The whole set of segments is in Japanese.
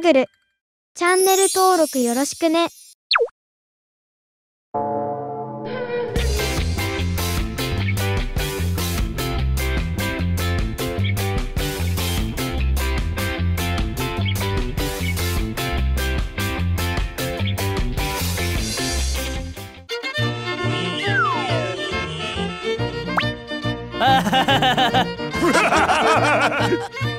ール。チャンネル登録よろしくね。ハハハハ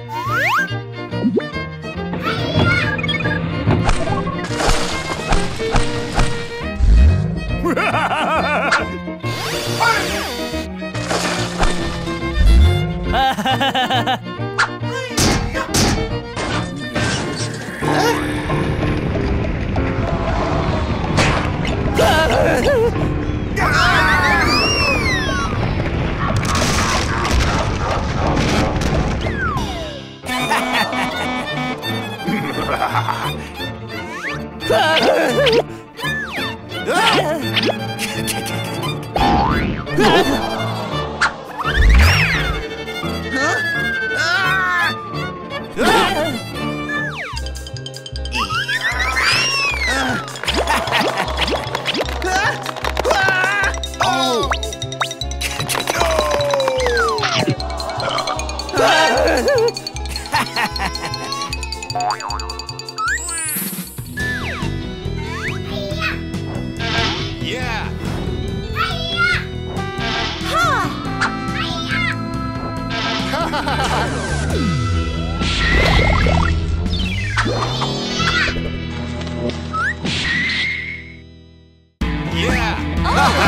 Ha!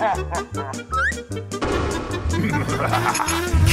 Ha ha ha!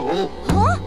Huh?